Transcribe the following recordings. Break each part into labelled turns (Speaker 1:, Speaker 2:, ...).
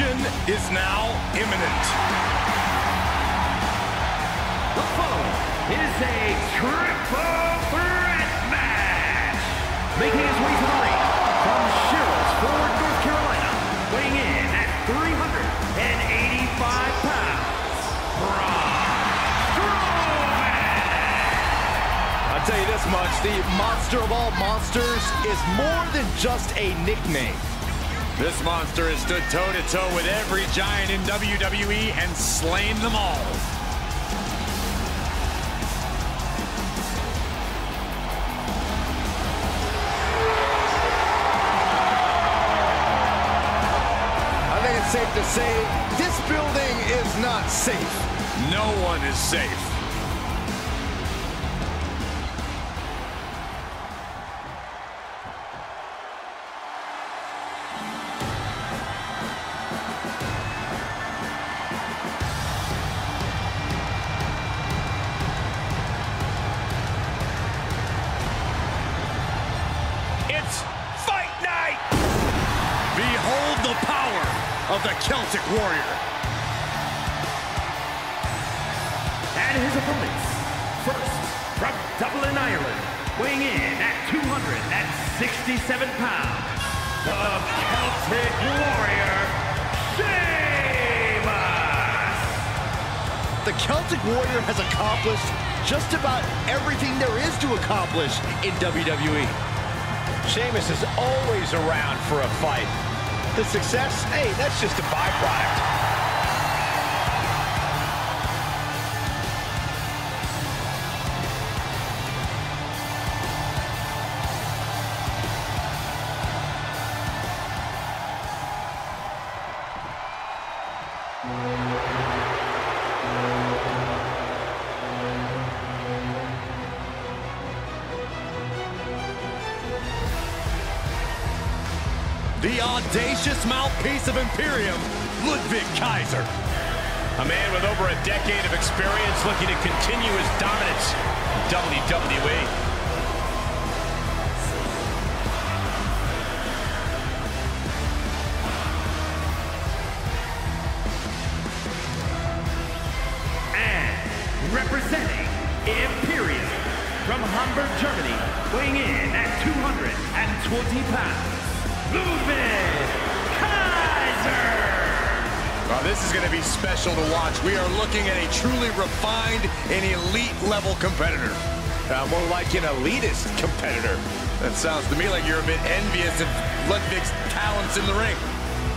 Speaker 1: Is now imminent.
Speaker 2: The following is a triple threat match. Making his way to the ring from Sherrills Ford, North Carolina, weighing in at 385 pounds, Braun Strowman.
Speaker 1: I'll tell you this much, the monster of all monsters is more than just a nickname.
Speaker 3: This monster has stood toe-to-toe -to -toe with every giant in WWE and slain them all.
Speaker 1: I think it's safe to say this building is not safe.
Speaker 3: No one is safe. Celtic Warrior.
Speaker 2: And his opponents, first from Dublin, Ireland, weighing in at 267 pounds, the Celtic Warrior, Sheamus!
Speaker 1: The Celtic Warrior has accomplished just about everything there is to accomplish in WWE.
Speaker 4: Sheamus is always around for a fight. Success, hey, that's just a byproduct.
Speaker 3: The audacious mouthpiece of Imperium, Ludwig Kaiser. A man with over a decade of experience looking to continue his dominance in WWE.
Speaker 2: And representing Imperium from Hamburg, Germany, weighing in at 220 pounds. Ludwig Kaiser.
Speaker 3: Well, this is going to be special to watch. We are looking at a truly refined and elite level competitor.
Speaker 4: Uh, more like an elitist competitor.
Speaker 3: That sounds to me like you're a bit envious of Ludwig's talents in the ring.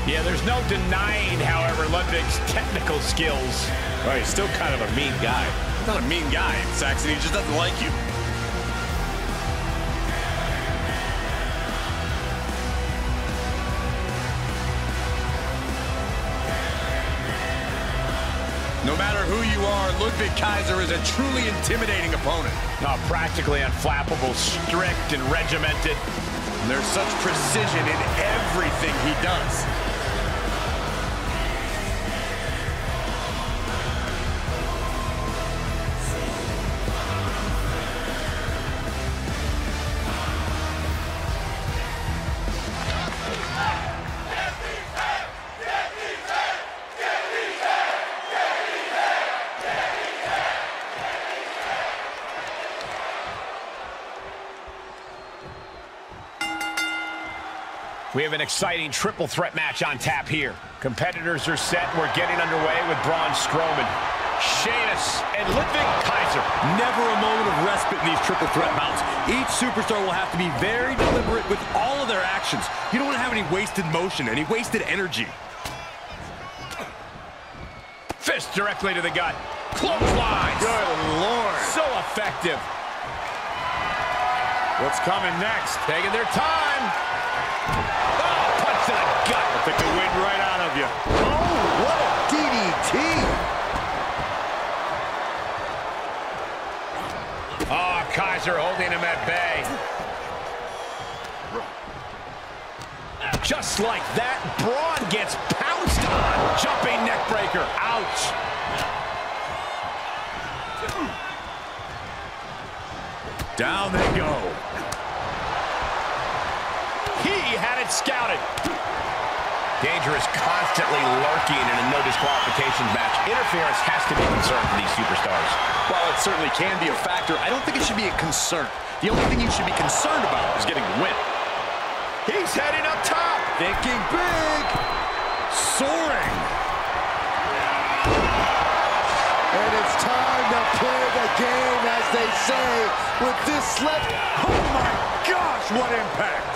Speaker 4: Yeah, there's no denying, however, Ludwig's technical skills. Well, he's still kind of a mean guy.
Speaker 3: He's not a mean guy, Saxton. He just doesn't like you. Matter who you are, Ludwig Kaiser is a truly intimidating opponent.
Speaker 4: Oh, practically unflappable, strict and regimented.
Speaker 3: And there's such precision in everything he does.
Speaker 4: We have an exciting triple threat match on tap here. Competitors are set. We're getting underway with Braun Strowman, Sheamus, and Ludwig Kaiser.
Speaker 1: Never a moment of respite in these triple threat bouts. Each superstar will have to be very deliberate with all of their actions. You don't want to have any wasted motion, any wasted energy.
Speaker 4: Fist directly to the gut. Clothesline.
Speaker 1: Good Lord.
Speaker 4: So effective.
Speaker 3: What's coming next?
Speaker 4: Taking their time.
Speaker 3: Take the wind right out of you.
Speaker 1: Oh, what a DDT.
Speaker 4: Oh, ah, Kaiser holding him at bay. Just like that, Braun gets pounced on. Jumping neckbreaker. Ouch.
Speaker 3: Down they go.
Speaker 4: He had it scouted. Danger is constantly lurking in a no disqualifications match. Interference has to be a concern for these superstars.
Speaker 3: While it certainly can be a factor, I don't think it should be a concern. The only thing you should be concerned about is getting the win.
Speaker 4: He's heading up top.
Speaker 3: Thinking big. Soaring.
Speaker 1: And it's time to play the game, as they say, with this left.
Speaker 3: Oh my gosh, what impact.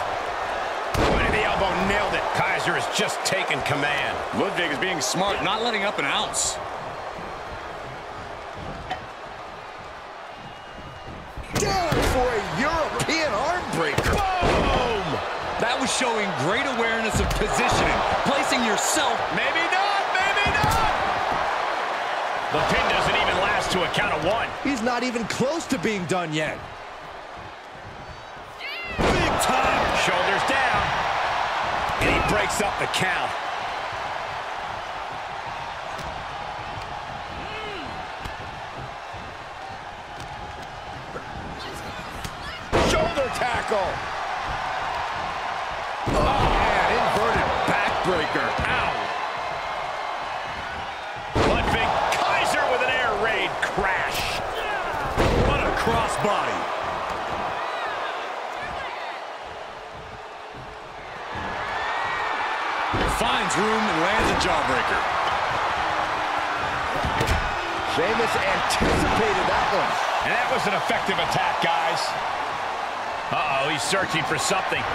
Speaker 4: Point of the elbow nailed it. Kaiser has just taken command.
Speaker 3: Ludwig is being smart, not letting up an ounce.
Speaker 1: Down for a European arm breaker.
Speaker 3: Boom! That was showing great awareness of positioning, placing yourself.
Speaker 4: Maybe not, maybe not. The pin doesn't even last to a count of one.
Speaker 1: He's not even close to being done yet.
Speaker 4: Breaks up the count.
Speaker 1: Shoulder tackle. Oh, man, inverted backbreaker. Ow.
Speaker 4: Ludwig Kaiser with an air raid crash.
Speaker 3: What a crossbody. Finds room and lands a jawbreaker.
Speaker 1: Sheamus anticipated that one.
Speaker 4: And that was an effective attack, guys. Uh-oh, he's searching for something.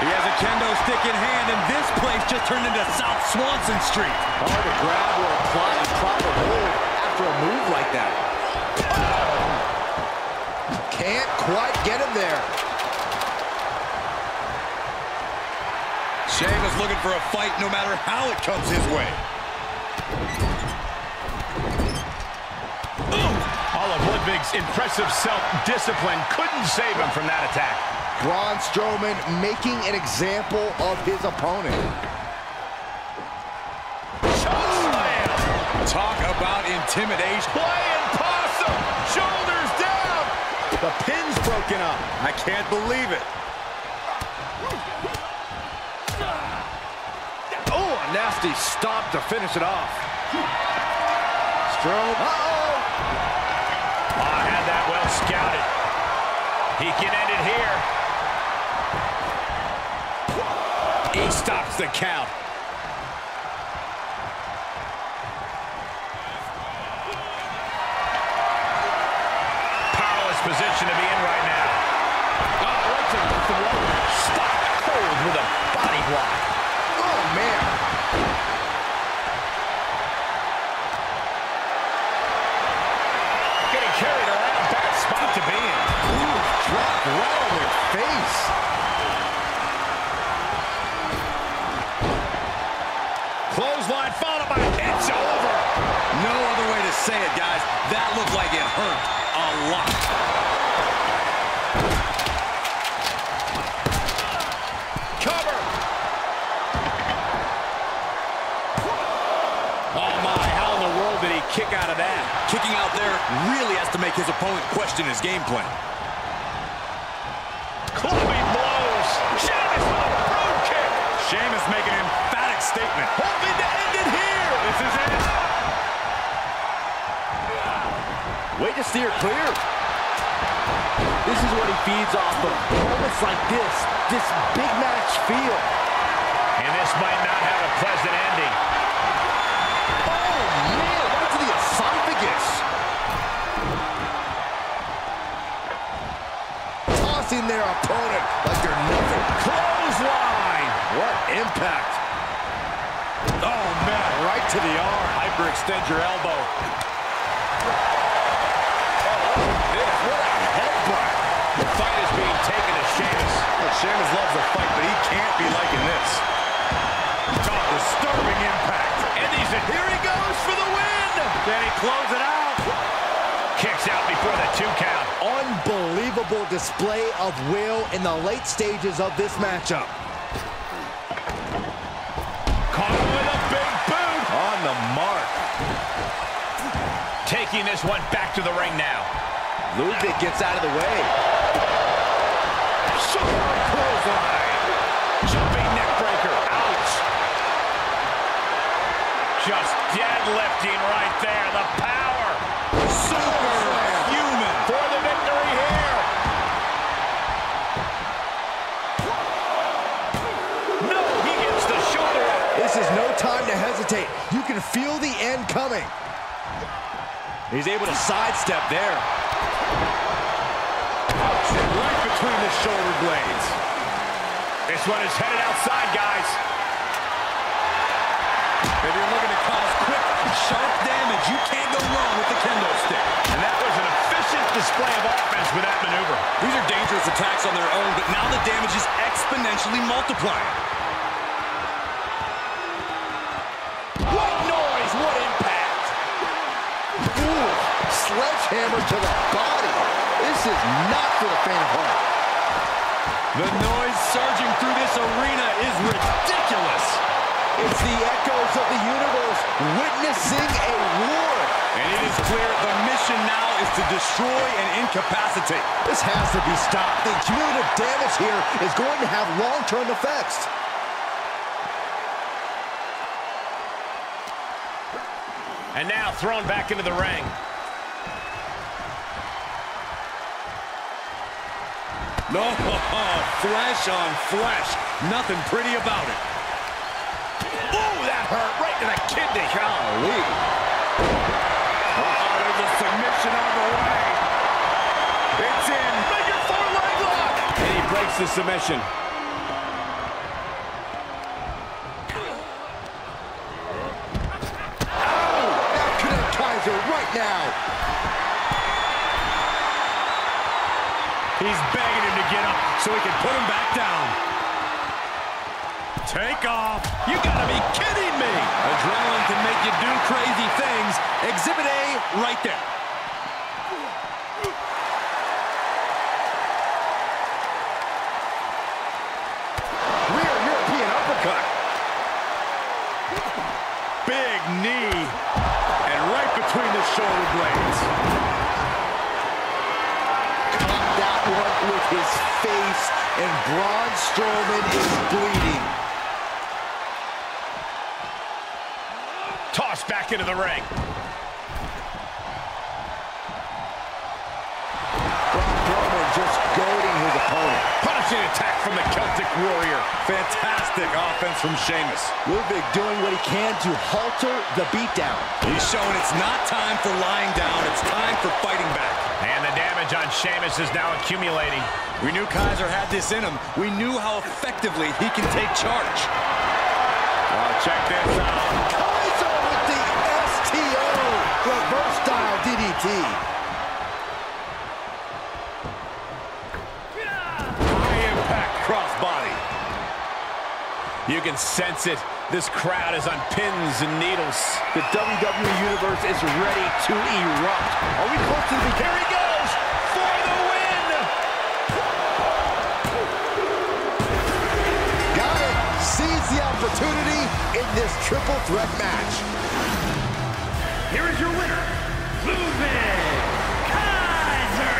Speaker 3: He has a kendo stick in hand, and this place just turned into South Swanson Street.
Speaker 1: Hard to grab or apply a proper hold after a move like that. Can't quite get him there.
Speaker 3: Sheamus looking for a fight no matter how it comes his way.
Speaker 4: All of Ludwig's impressive self-discipline couldn't save him from that attack.
Speaker 1: Braun Strowman making an example of his opponent.
Speaker 4: Slam!
Speaker 3: Talk about intimidation.
Speaker 4: Playing possum! Shoulders down!
Speaker 3: The pin's broken up. I can't believe it.
Speaker 1: Nasty stop to finish it off. Strowman. Uh-oh.
Speaker 4: Oh, had that well scouted. He can end it here. He stops the count. Powerless position to be in right now. Oh, right to the throat. Stop cold with a body block.
Speaker 1: Oh, man.
Speaker 4: Getting carried around. Bad spot to be in.
Speaker 1: Ooh, drop right on their face.
Speaker 4: Clothesline followed by it's over.
Speaker 3: No other way to say it, guys. That looked like it hurt a lot.
Speaker 4: Cover.
Speaker 3: Oh my, how in the world did he kick out of that? Kicking out there really has to make his opponent question his game plan.
Speaker 4: Clubbing blows. Sheamus with a Brogue kick.
Speaker 3: Sheamus making an emphatic statement.
Speaker 4: Hoping to end it here.
Speaker 3: This is it.
Speaker 1: Way to steer clear. This is what he feeds off of. Moments like this, this big match feel.
Speaker 4: And this might not have a pleasant ending.
Speaker 1: Oh, man, right to the esophagus. Tossing their opponent like they're nothing.
Speaker 4: Clothesline.
Speaker 1: What impact.
Speaker 3: Oh man,
Speaker 1: Right to the arm.
Speaker 3: hyperextend your elbow.
Speaker 4: The fight is being taken to Sheamus.
Speaker 3: Well, Sheamus loves a fight, but he can't be liking this. Oh, disturbing impact.
Speaker 4: And he's in. Here he goes for the win.
Speaker 3: Can he close it out?
Speaker 4: Kicks out before the two count.
Speaker 1: Unbelievable display of will in the late stages of this matchup.
Speaker 4: Caught with a big boot.
Speaker 3: On the mark.
Speaker 4: Taking this one back to the ring now.
Speaker 1: Ludwig gets out of the way.
Speaker 4: Clothesline. Jumping neckbreaker. Ouch. Just deadlifting right there. The power.
Speaker 3: Superhuman
Speaker 4: for the victory here. No, he gets the shoulder up.
Speaker 1: This is no time to hesitate. You can feel the end coming. He's able to sidestep there.
Speaker 3: Right between the shoulder blades.
Speaker 4: This one is headed outside, guys.
Speaker 3: If you're looking to cause quick, sharp damage, you can't go wrong with the kendo stick.
Speaker 4: And that was an efficient display of offense with that maneuver.
Speaker 3: These are dangerous attacks on their own, but now the damage is exponentially multiplying.
Speaker 1: What noise, what impact! Ooh, sledgehammer to the body. This is not for the faint of heart.
Speaker 3: The noise surging through this arena is ridiculous.
Speaker 1: It's the echoes of the universe witnessing a war.
Speaker 3: And it is clear the mission now is to destroy and incapacitate.
Speaker 1: This has to be stopped. The cumulative damage here is going to have long-term effects.
Speaker 4: And now thrown back into the ring.
Speaker 3: No, flesh on flesh. Nothing pretty about it.
Speaker 4: Ooh, that hurt right to the kidney. Golly.
Speaker 3: Oh, there's a submission on the way. It's in.
Speaker 4: Figure four leg lock.
Speaker 3: And he breaks the submission.
Speaker 1: Now connect Kaiser right now.
Speaker 3: He's begging him to get up so he can put him back down. Take off. You gotta be kidding me. Adrenaline can make you do crazy things. Exhibit A right there.
Speaker 1: Rear European uppercut.
Speaker 3: Big knee. And right between the shoulder blades.
Speaker 1: With his face, and Braun Strowman is bleeding.
Speaker 4: Tossed back into the ring.
Speaker 1: Braun Strowman just goading his opponent.
Speaker 3: Punishing attack from the Celtic Warrior. Fantastic offense from Sheamus.
Speaker 1: Ludwig doing what he can to halter the beatdown.
Speaker 3: He's showing it's not time for lying down. It's time for fighting back.
Speaker 4: And the damage on Sheamus is now accumulating.
Speaker 3: We knew Kaiser had this in him. We knew how effectively he can take charge. Oh, check this out.
Speaker 1: Kaiser with the STO reverse style DDT.
Speaker 3: High impact crossbody.
Speaker 4: You can sense it. This crowd is on pins and needles.
Speaker 1: The WWE Universe is ready to erupt. Are we close to the
Speaker 4: Here
Speaker 1: this triple threat match.
Speaker 2: Here is your winner, Ludwig Kaiser.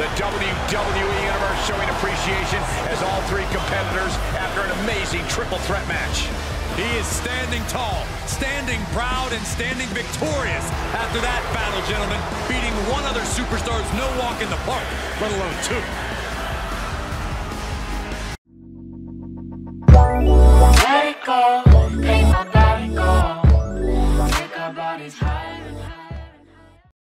Speaker 4: The WWE Universe showing appreciation as all three competitors after an amazing triple threat match.
Speaker 3: He is standing tall, standing proud, and standing victorious after that battle, gentlemen. Beating one other superstar is no walk in the park, let alone two.